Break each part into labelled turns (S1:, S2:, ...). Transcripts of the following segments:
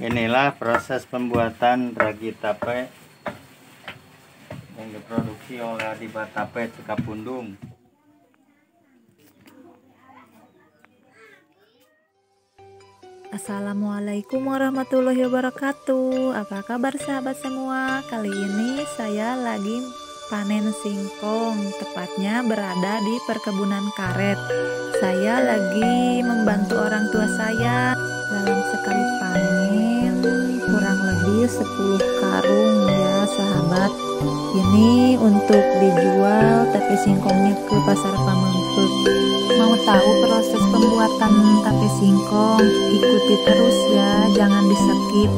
S1: Inilah proses pembuatan ragi tape yang diproduksi oleh Adiba Tape Cikapundung.
S2: Assalamualaikum warahmatullahi wabarakatuh. Apa kabar sahabat semua? Kali ini saya lagi panen singkong Tepatnya berada di perkebunan karet. Saya lagi membantu orang tua saya Dalam sekali panen Kurang lebih 10 karung ya sahabat Ini untuk dijual Tapi singkongnya ke pasar Pamengpeuk Mau tahu proses pembuatan tape singkong? Ikuti terus ya, jangan di skip.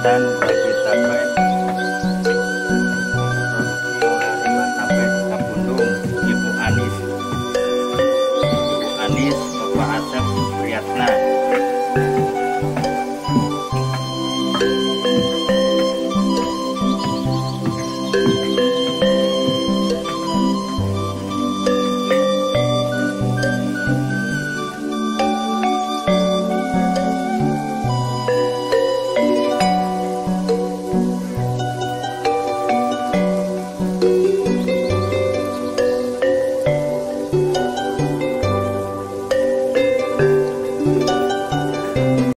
S2: dan bagi